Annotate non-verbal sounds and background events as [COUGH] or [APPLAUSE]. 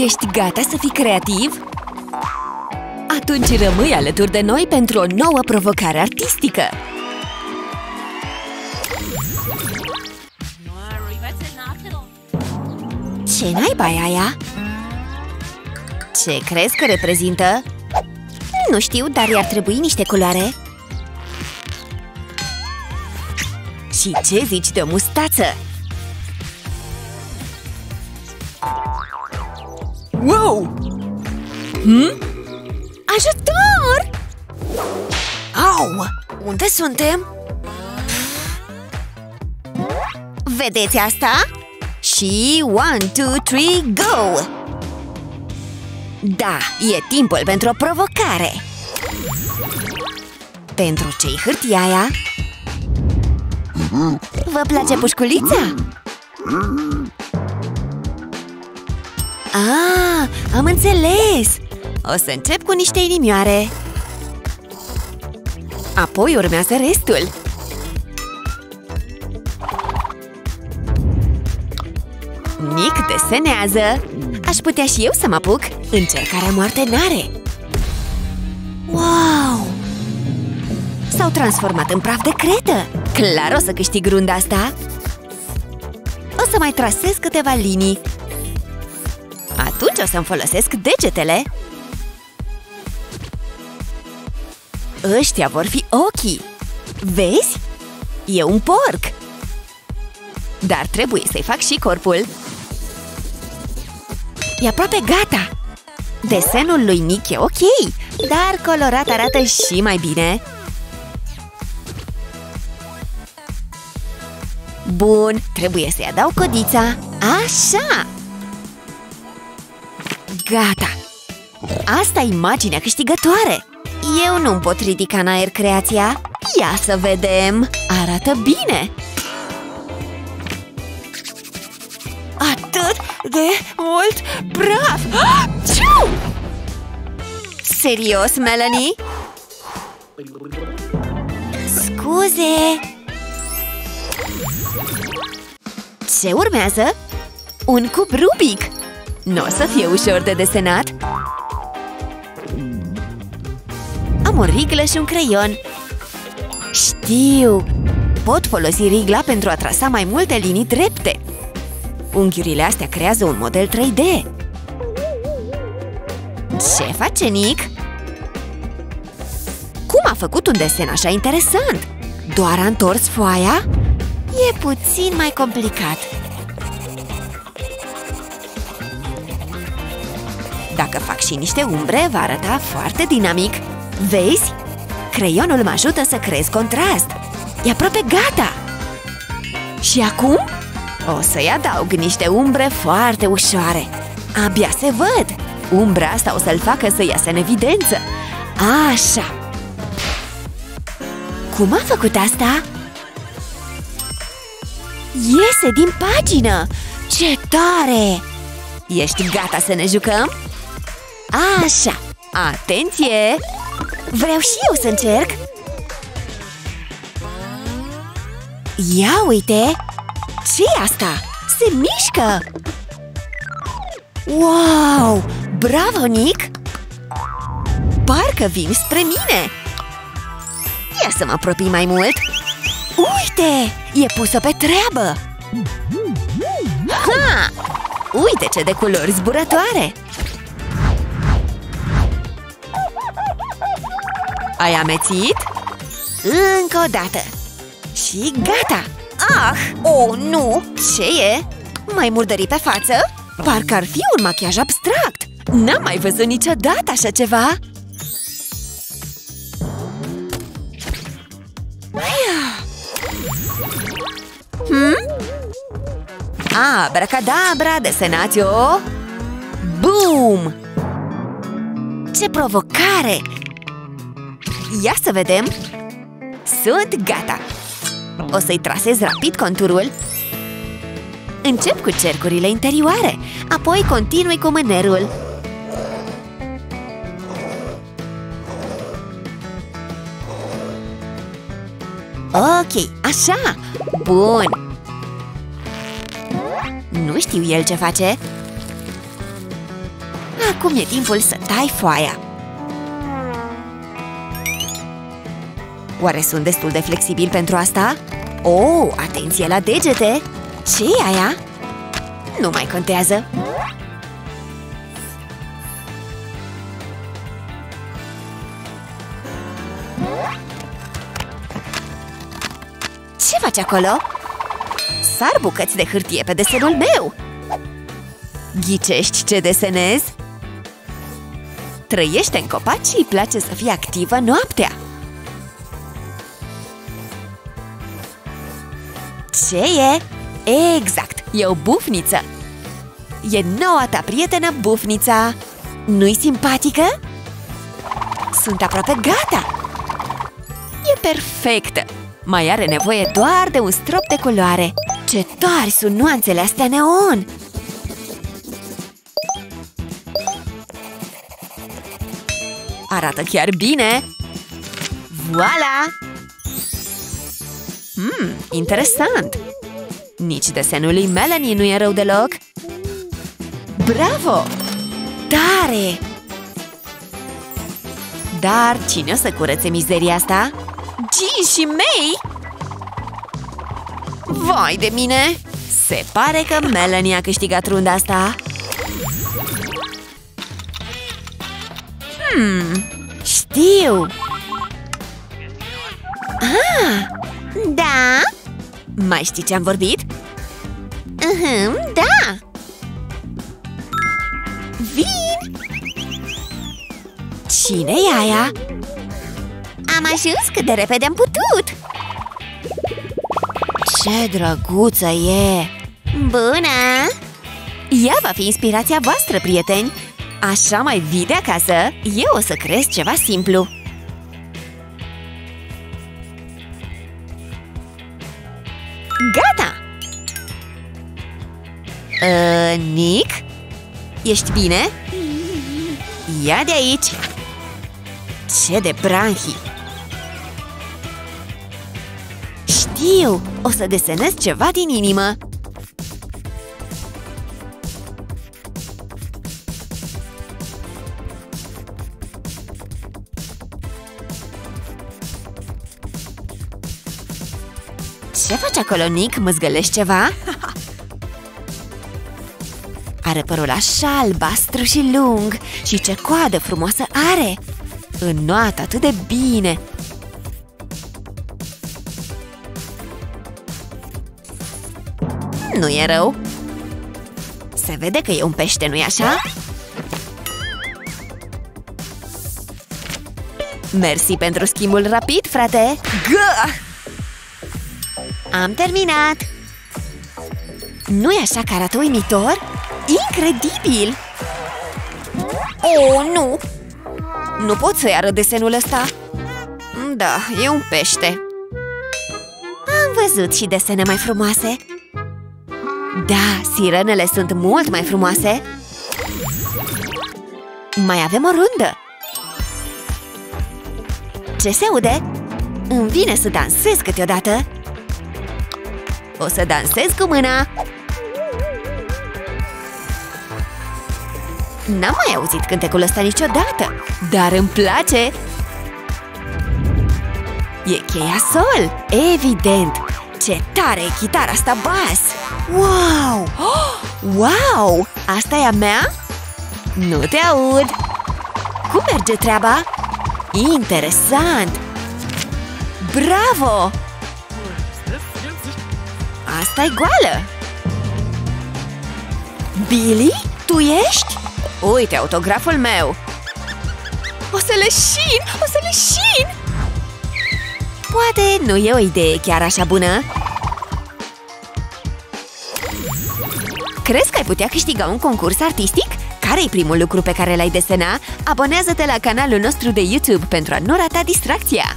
Ești gata să fii creativ? Atunci rămâi alături de noi pentru o nouă provocare artistică! Ce naiba e aia? Ce crezi că reprezintă? Nu știu, dar i-ar trebui niște culoare Și ce zici de o mustață? Wow! Hmm? Ajutor! Au! Unde suntem? Vedeți asta? Și one, two, three, go! Da, e timpul pentru o provocare! Pentru ce-i hârtia aia? Vă place pușculița? Ah, am înțeles! O să încep cu niște inimioare. Apoi urmează restul. Nick desenează. Aș putea și eu să mă apuc. Încercarea moarte n-are. Wow! S-au transformat în praf de cretă. Clar o să câștig runda asta. O să mai trasez câteva linii. Atunci o să-mi folosesc degetele. Ăștia vor fi ochii. Vezi? E un porc. Dar trebuie să-i fac și corpul. E aproape gata! Desenul lui Nick e ok, dar colorat arată și mai bine. Bun, trebuie să-i adaug codița. Așa! Gata! Asta e imaginea câștigătoare! Eu nu-mi pot ridica în aer creația. Ia să vedem! Arată bine! Atât de mult praf! Ciu! Serios, Melanie? Scuze! Ce urmează? Un cub Rubic! Nu o să fie ușor de desenat! Am o riglă și un creion! Știu! Pot folosi rigla pentru a trasa mai multe linii drepte! Unghiurile astea creează un model 3D! Ce face Nick? Cum a făcut un desen așa interesant? Doar a întors foaia? E puțin mai complicat. Dacă fac și niște umbre, va arăta foarte dinamic. Vezi? Creionul mă ajută să creez contrast. E aproape gata! Și acum? O să-i adaug niște umbre foarte ușoare. Abia se văd! Umbra asta o să-l facă să iasă în evidență. Așa! Cum a făcut asta? Iese din pagină! Ce tare! Ești gata să ne jucăm? Așa! Atenție! Vreau și eu să încerc! Ia uite! ce e asta? Se mișcă! Wow! Bravo, Nick! Parcă vin spre mine! Ia să mă apropii mai mult! Uite! E pusă pe treabă! Ha! Uite ce de culori zburătoare! Ai amețit? Încă o dată! Și gata! Ah! Oh, nu! Ce e? Mai murdări pe față? Parcă ar fi un machiaj abstract! N-am mai văzut niciodată așa ceva! Hmm? Abracadabra, desenați-o! Boom! Ce provocare! Ia să vedem! Sunt gata! O să-i trasez rapid conturul Încep cu cercurile interioare Apoi continui cu mânerul Ok, așa! Bun! Nu știu el ce face Acum e timpul să tai foaia. Oare sunt destul de flexibil pentru asta? Oh, atenție la degete! ce e aia? Nu mai contează! Ce faci acolo? Sar bucăți de hârtie pe desenul meu! Ghicești ce desenez? Trăiește în copaci și îi place să fie activă noaptea! Ce e? Exact, e o bufniță! E noua ta prietenă bufnița! Nu-i simpatică? Sunt aproape gata! E perfectă! Mai are nevoie doar de un strop de culoare! Ce tari sunt nuanțele astea neon! Arată chiar bine! Voila! Hmm, interesant! Nici desenul lui Melanie nu e rău deloc! Bravo! Tare! Dar cine o să curățe mizeria asta? Jean și May? Vai de mine! Se pare că Melanie a câștigat runda asta! Hmm, știu! Ah, da? Mai știi ce am vorbit? Uh -huh, da! Vin! Cine e aia? Am ajuns cât de repede am putut! Ce drăguță e! Bună! Ea va fi inspirația voastră, prieteni! Așa mai vii de acasă, eu o să cresc ceva simplu! Uh, Nick? Ești bine? Ia de aici! Ce de branchi! Știu! O să desenez ceva din inimă! Ce faci acolo, Nick? Măzgălești ceva? [LAUGHS] Are părul așa albastru și lung Și ce coadă frumoasă are! Înnoată atât de bine! Nu e rău! Se vede că e un pește, nu-i așa? Mersi pentru schimbul rapid, frate! Gah! Am terminat! Nu-i așa că arată uimitor? Incredibil! Oh, nu! Nu pot să-i arăt desenul ăsta! Da, e un pește! Am văzut și desene mai frumoase! Da, sirenele sunt mult mai frumoase! Mai avem o rundă! Ce se aude? Îmi vine să dansez câteodată! O să dansez cu mâna! N-am mai auzit cântecul ăsta niciodată, dar îmi place! E cheia sol, evident! Ce tare e chitara asta bas! Wow! Oh, wow! Asta e a mea? Nu te aud! Cum merge treaba? Interesant! Bravo! asta e goală! Billy? Tu ești? Uite autograful meu! O să leșin! O să leșin! Poate nu e o idee chiar așa bună? Crezi că ai putea câștiga un concurs artistic? Care-i primul lucru pe care l-ai desena? Abonează-te la canalul nostru de YouTube pentru a nu rata distracția!